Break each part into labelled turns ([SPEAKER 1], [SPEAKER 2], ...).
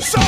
[SPEAKER 1] So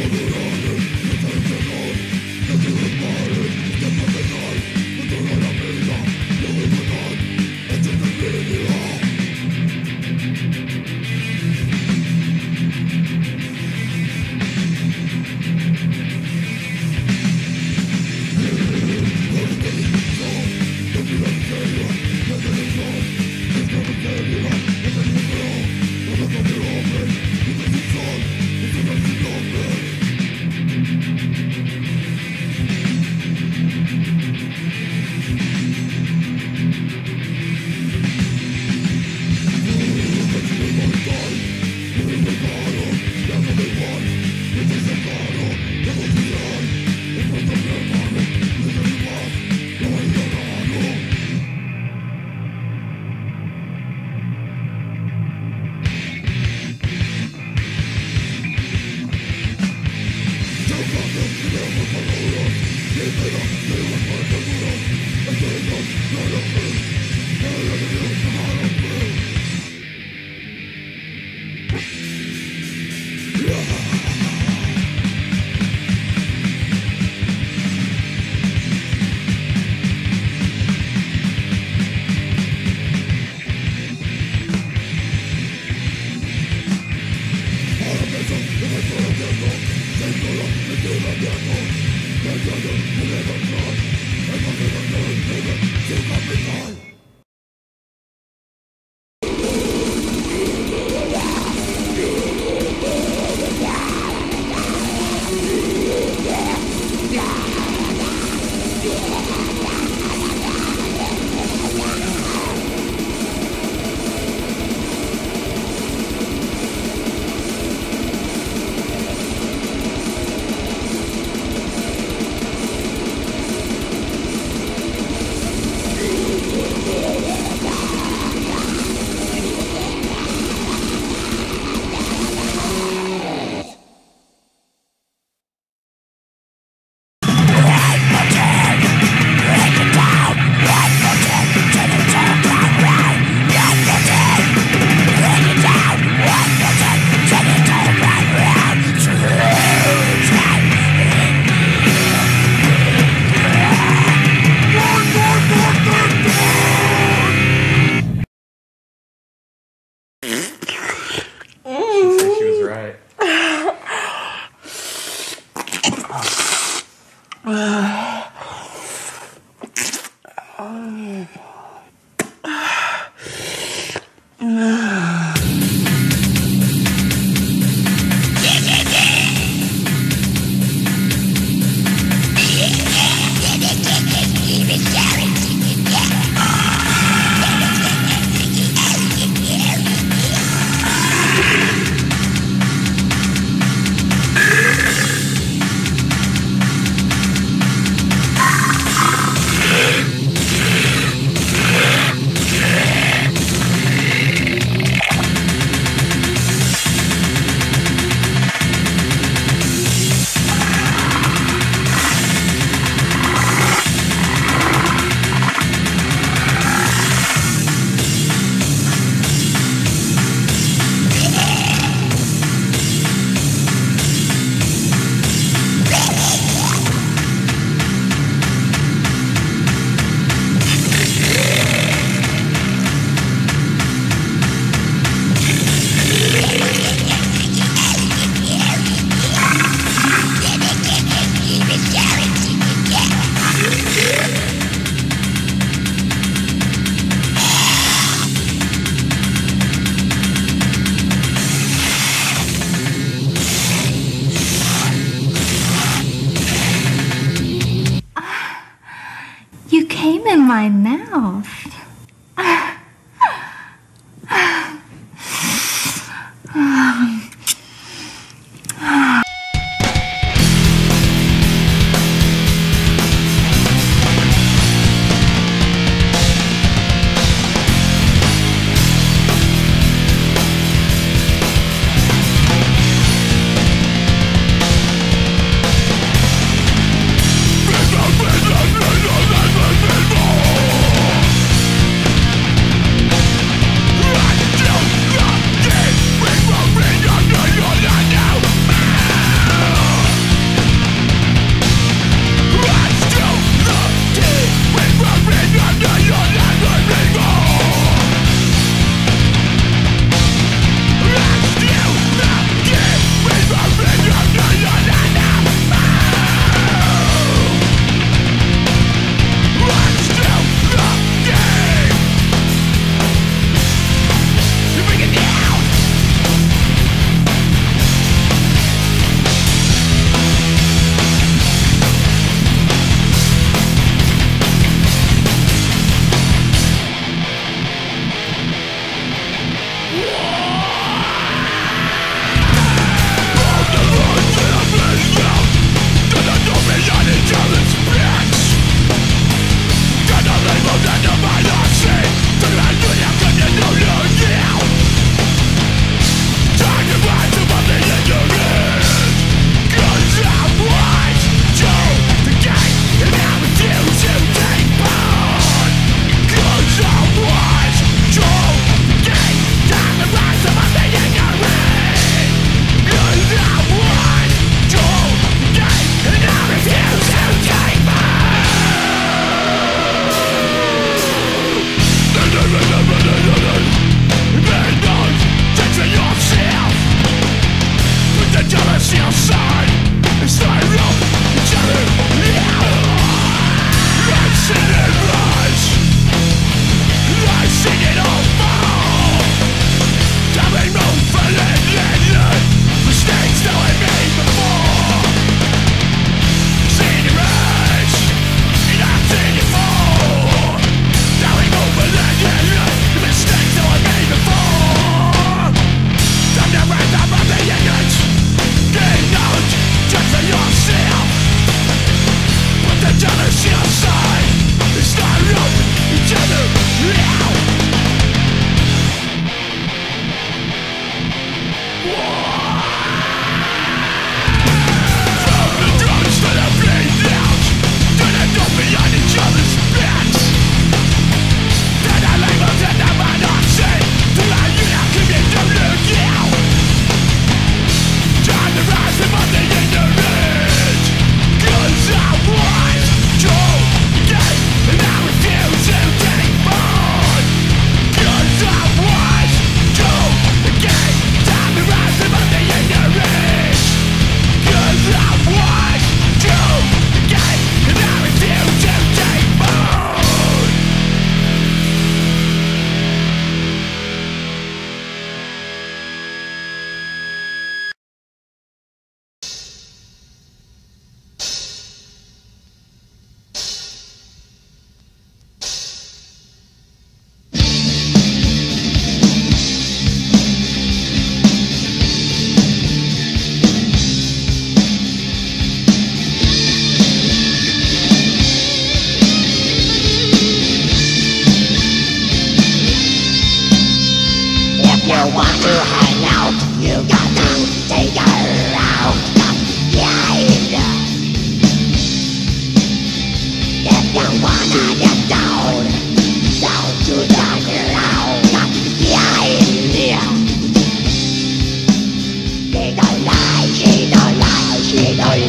[SPEAKER 1] Give me They play on, they Ugh.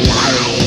[SPEAKER 1] alive.